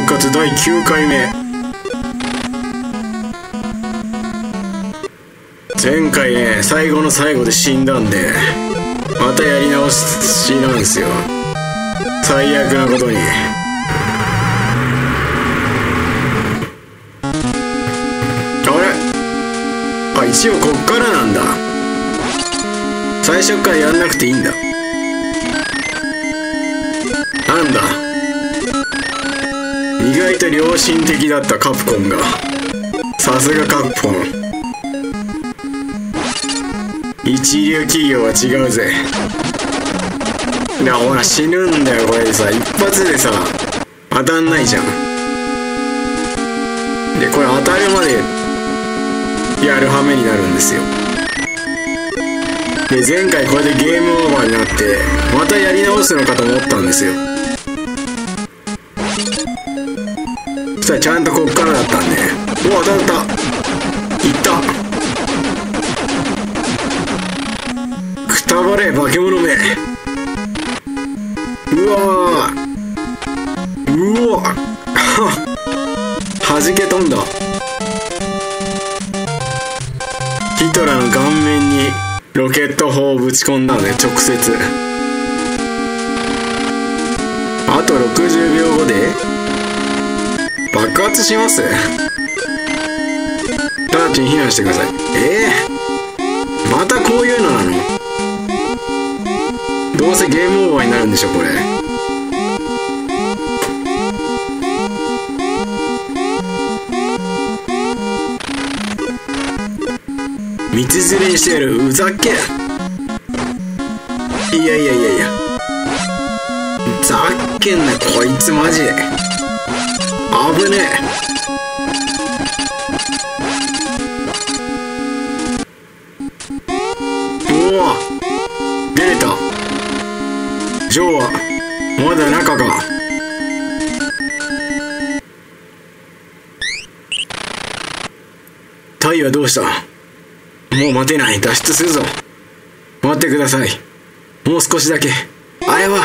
復活第9回目。前回ね最後の最後で死んだんでまたやり直しなんですよ。最悪なことに。あれ？あ一応こっからなんだ。最初からやんなくていいんだ。なんだ？意外と良心的だったカプコンが。さすがカプコン。一流企業は違うぜ。いやほら死ぬんだよこれでさ。一発でさ当たんないじゃん。でこれ当たるまでやる羽目になるんですよ。で前回これでゲームオーバーになってまたやり直すのかと思ったんですよ。したらちゃんとこっからだったんで。お当たった。いった。くたばれ化け物め。うわうわはじけ飛んだ。ヒトラーの顔面にロケット砲をぶち込んだね直接。あと60秒後で爆発します？直ちに避難してください。ええー、またこういうのなのどうせゲームオーバーになるんでしょこれ。道連れにしてやるうざっけいやいやいやいや。ざっけんなこいつマジで。危ねえ。うわ。出れた。ジョーはまだ中か。タイはどうした？もう待てない。脱出するぞ。待ってください。もう少しだけ。あれは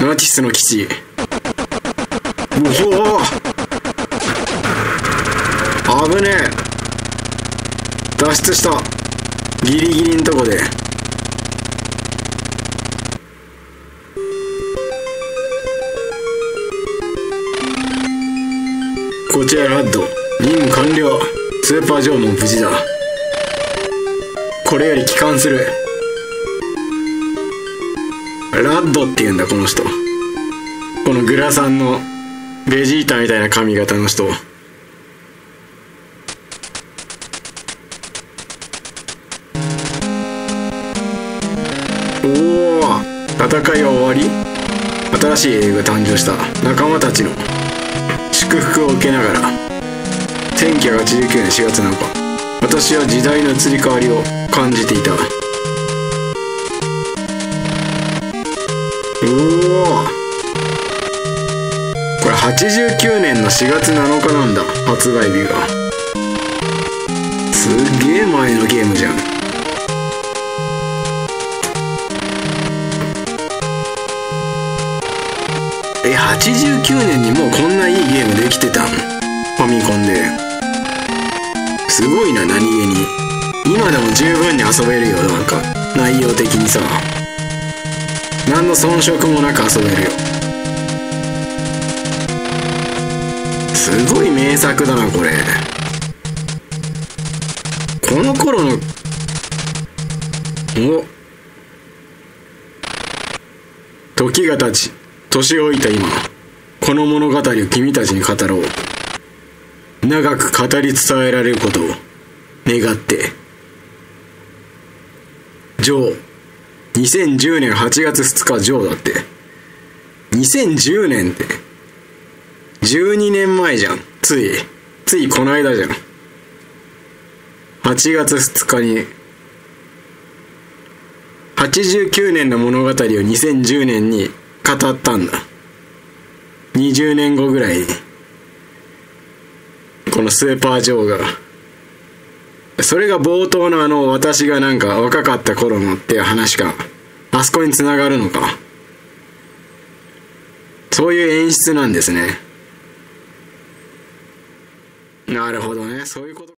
おナーティスの基地うお危ねえ。脱出した。ギリギリんとこで。こちらラッド。任務完了。スーパージョーも無事だ。これより帰還する。ラッドって言うんだこの人。このグラさんのベジータみたいな髪型の人。おお戦いは終わり？新しい英が誕生した。仲間たちの。祝福を受けながら。1989年4月7日。私は時代の移り変わりを感じていた。これ89年の4月7日なんだ。発売日が。すげえ前のゲームじゃん。え89年にもうこんないいゲームできてたん？ファミコンで。すごいな何気に。今でも十分に遊べるよなんか。内容的にさ。何の遜色もなく遊べるよ。すごい名作だなこれ。この頃のお。時が経ち年老いた今この物語を君たちに語ろう。長く語り伝えられることを願って。ジョー。2010年8月2日ジョーだって。2010年って。12年前じゃん。つい。ついこの間じゃん。8月2日に。89年の物語を2010年に語ったんだ。20年後ぐらいに。このスーパージョーが。それが冒頭のあの、私がなんか若かった頃のっていう話か。あそこに繋がるのか。そういう演出なんですね。なるほどね。そういうこと。